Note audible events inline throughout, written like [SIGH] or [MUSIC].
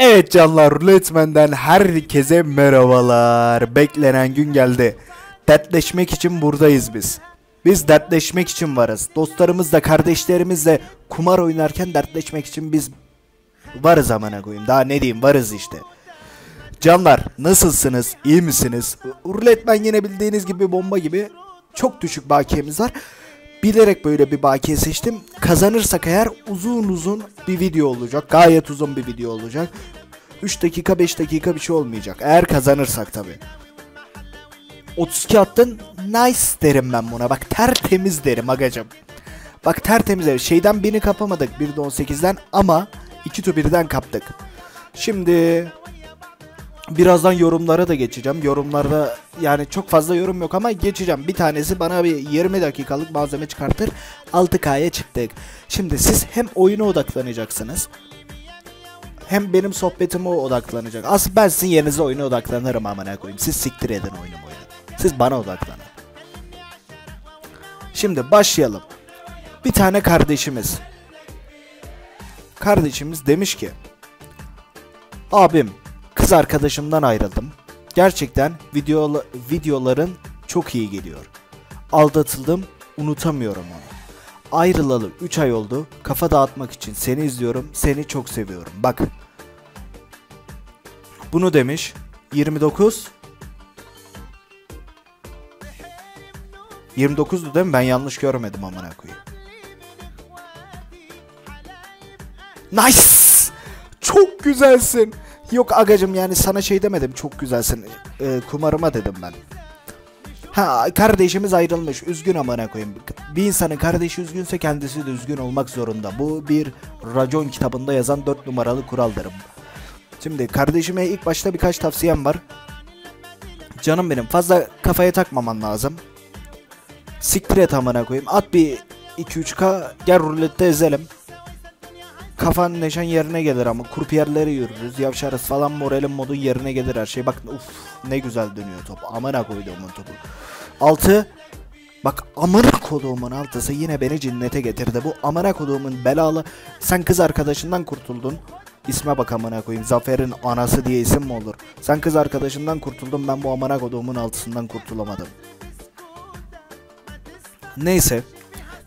Evet canlar Ruletmen'den herkese merhabalar. Beklenen gün geldi. Dertleşmek için buradayız biz. Biz dertleşmek için varız. Dostlarımızla, kardeşlerimizle kumar oynarken dertleşmek için biz varız amına koyayım. Daha ne diyeyim varız işte. Canlar nasılsınız? İyi misiniz? Ruletmen yine bildiğiniz gibi bomba gibi çok düşük bakiyemiz var. Bilerek böyle bir bakiye seçtim. Kazanırsak eğer uzun uzun bir video olacak. Gayet uzun bir video olacak. 3 dakika 5 dakika bir şey olmayacak. Eğer kazanırsak tabi. 32 attın. Nice derim ben buna. Bak tertemiz derim agacım. Bak tertemiz derim. Şeyden birini kapamadık 1'de 18'den ama 2 to 1'den kaptık. Şimdi Birazdan yorumlara da geçeceğim. Yorumlarda yani çok fazla yorum yok ama geçeceğim. Bir tanesi bana bir 20 dakikalık malzeme çıkartır. 6K'ya çıktık. Şimdi siz hem oyuna odaklanacaksınız. Hem benim sohbetime odaklanacak. Aslında ben sizin yerinize oyuna odaklanırım amına koyayım. Siz siktir edin oyunu oyunu. Siz bana odaklanın. Şimdi başlayalım. Bir tane kardeşimiz. Kardeşimiz demiş ki Abim kız arkadaşımdan ayrıldım. Gerçekten video, videoların çok iyi geliyor. Aldatıldım, unutamıyorum onu. Ayrılalı 3 ay oldu. Kafa dağıtmak için seni izliyorum. Seni çok seviyorum. Bak. Bunu demiş. 29 29'du değil mi? Ben yanlış görmedim amına koyayım. Nice! Çok güzelsin. Yok agacım yani sana şey demedim çok güzelsin. Ee, kumarıma dedim ben. Ha kardeşimiz ayrılmış. Üzgün amına koyayım. Bir insanın kardeşi üzgünse kendisi de üzgün olmak zorunda. Bu bir racon kitabında yazan 4 numaralı kuraldır. Şimdi kardeşime ilk başta birkaç tavsiyem var. Canım benim fazla kafaya takmaman lazım. Siktir et amına koyayım. At bir 2-3k gel rulette ezelim. Kafan neşen yerine gelir ama kurpiyerleri yürürüz, yavşarız falan moralin modun yerine gelir her şey. Bak uf ne güzel dönüyor top. Amına koyduğumun topu. 6 Bak amına koduğumun altısı yine beni cinnete getirdi. Bu amına koduğumun belalı sen kız arkadaşından kurtuldun. İsme bak amına koyayım. Zafer'in anası diye isim mi olur? Sen kız arkadaşından kurtuldun ben bu amına koduğumun altısından kurtulamadım. Neyse.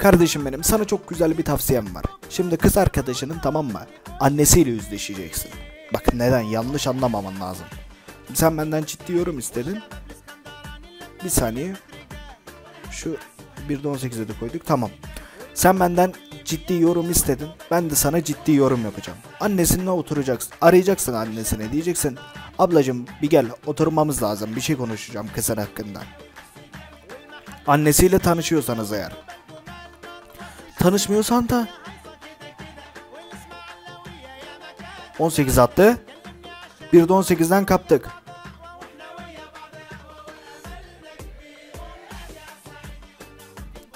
Kardeşim benim sana çok güzel bir tavsiyem var. Şimdi kız arkadaşının tamam mı? Annesiyle yüzleşeceksin. Bak neden yanlış anlamaman lazım. Sen benden ciddi yorum istedin. Bir saniye. Şu 1'de 18'e de koyduk. Tamam. Sen benden ciddi yorum istedin. Ben de sana ciddi yorum yapacağım. Annesinle oturacaksın. Arayacaksın annesine. Diyeceksin. Ablacım bir gel oturmamız lazım. Bir şey konuşacağım kızın hakkında. Annesiyle tanışıyorsanız eğer. Tanışmıyorsan da 18 attı. Bir de 18'den kaptık.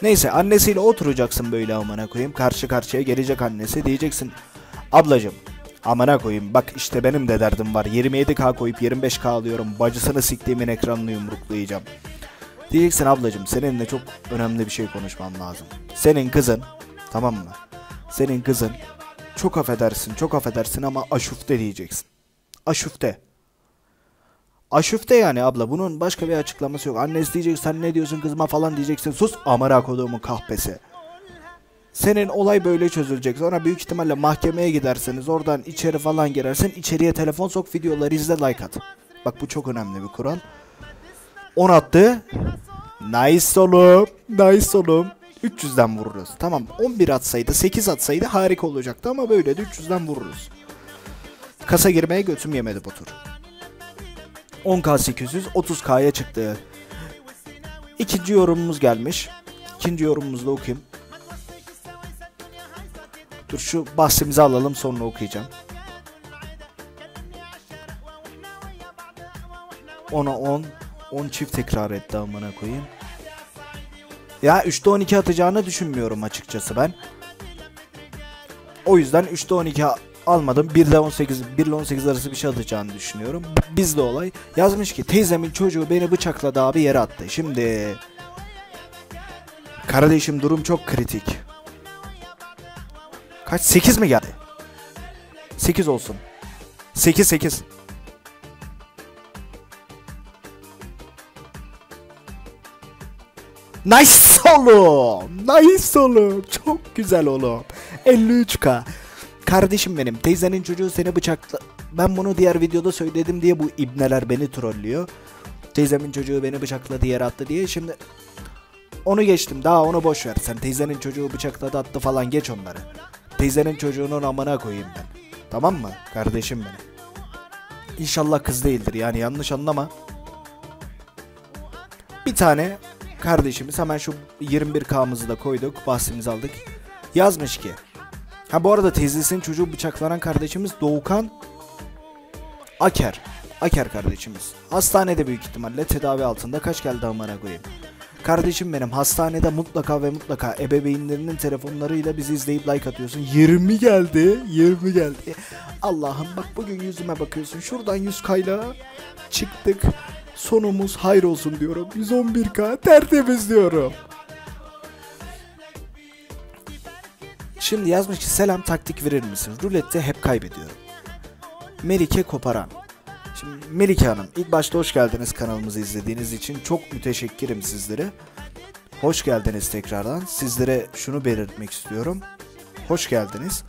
Neyse annesiyle oturacaksın böyle amına koyayım. Karşı karşıya gelecek annesi diyeceksin. Ablacım amına koyayım bak işte benim de derdim var. 27k koyup 25k alıyorum. Bacısını siktiğimin ekranını yumruklayacağım. Diyeceksin ablacım seninle çok önemli bir şey konuşmam lazım. Senin kızın tamam mı? Senin kızın çok affedersin çok affedersin ama aşufte diyeceksin. Aşufte. Aşufte yani abla bunun başka bir açıklaması yok. Annesi diyecek sen ne diyorsun kızıma falan diyeceksin. Sus amara koduğumun kahpesi. Senin olay böyle çözülecek. Sonra büyük ihtimalle mahkemeye giderseniz oradan içeri falan girersin. içeriye telefon sok videoları izle like at. Bak bu çok önemli bir kural. 10 attı. Nice oğlum. Nice oğlum. 300'den vururuz. Tamam 11 atsaydı 8 atsaydı harika olacaktı ama böyle de 300'den vururuz. Kasa girmeye götüm yemedi bu tur. 10k 800 30k'ya çıktı. İkinci yorumumuz gelmiş. İkinci yorumumuzu da okuyayım. Dur şu bahsimizi alalım sonra okuyacağım. Ona 10 10 çift tekrar etti amına koyayım. Ya 3'te 12 atacağını düşünmüyorum açıkçası ben. O yüzden 3'te 12 almadım. 1'de 18, 1 ile 18 arası bir şey atacağını düşünüyorum. Bizde olay. Yazmış ki teyzemin çocuğu beni bıçakladı abi yere attı. Şimdi kardeşim durum çok kritik. Kaç? 8 mi geldi? 8 olsun. 8 8. Nice oğlum. Nice oğlum. Çok güzel oğlum. 53k. Kardeşim benim teyzenin çocuğu seni bıçakla... Ben bunu diğer videoda söyledim diye bu ibneler beni trollüyor. Teyzemin çocuğu beni bıçakladı yere attı diye şimdi... Onu geçtim daha onu boş ver. Sen teyzenin çocuğu bıçakladı attı falan geç onları. Teyzenin çocuğunun amına koyayım ben. Tamam mı kardeşim benim? İnşallah kız değildir yani yanlış anlama. Bir tane kardeşimiz hemen şu 21K'mızı da koyduk bahsimizi aldık. Yazmış ki. Ha bu arada teyzesinin çocuğu bıçaklanan kardeşimiz Doğukan Aker. Aker kardeşimiz. Hastanede büyük ihtimalle tedavi altında kaç geldi amına koyayım. Kardeşim benim hastanede mutlaka ve mutlaka ebeveynlerinin telefonlarıyla bizi izleyip like atıyorsun. 20 geldi. 20 geldi. Allah'ım bak bugün yüzüme bakıyorsun. Şuradan 100 kayla çıktık. Sonumuz hayır olsun diyorum. 111k tertemiz diyorum. Şimdi yazmış ki selam taktik verir misin? Rulette hep kaybediyorum. Melike Koparan. Şimdi Melike Hanım ilk başta hoş geldiniz kanalımızı izlediğiniz için. Çok müteşekkirim sizlere. Hoş geldiniz tekrardan. Sizlere şunu belirtmek istiyorum. Hoş geldiniz.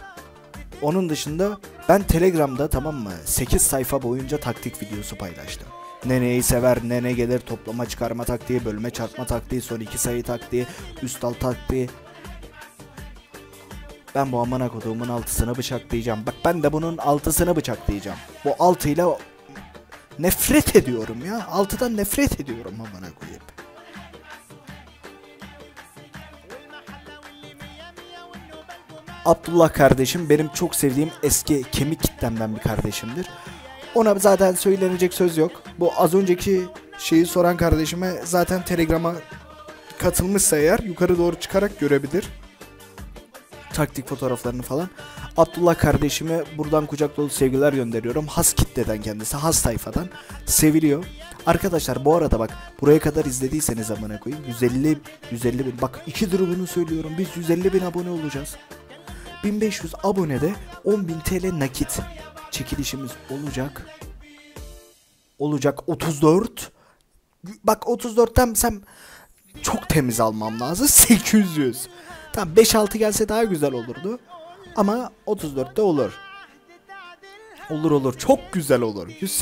Onun dışında ben Telegram'da tamam mı 8 sayfa boyunca taktik videosu paylaştım. Ne neyi sever, ne ne gelir, toplama çıkarma taktiği, bölme çarpma taktiği, son iki sayı taktiği, üst alt taktiği. Ben bu amına koduğumun altısını bıçaklayacağım. Bak ben de bunun altısını bıçaklayacağım. Bu altıyla nefret ediyorum ya. Altıdan nefret ediyorum amına koyayım. Abdullah kardeşim benim çok sevdiğim eski kemik kitlemden bir kardeşimdir. Ona zaten söylenecek söz yok. Bu az önceki şeyi soran kardeşime zaten Telegram'a katılmışsa eğer yukarı doğru çıkarak görebilir. Taktik fotoğraflarını falan. Abdullah kardeşime buradan kucak dolu sevgiler gönderiyorum. Has kitleden kendisi, has sayfadan. Seviliyor. Arkadaşlar bu arada bak buraya kadar izlediyseniz amına koyayım 150 150 bin bak 2 bunu söylüyorum biz 150 bin abone olacağız. 1500 abonede 10.000 TL nakit çekilişimiz olacak. Olacak 34. Bak 34'ten sen çok temiz almam lazım. [LAUGHS] 800. Tamam 5-6 gelse daha güzel olurdu. Ama 34'te olur. Olur olur. Çok güzel olur. 100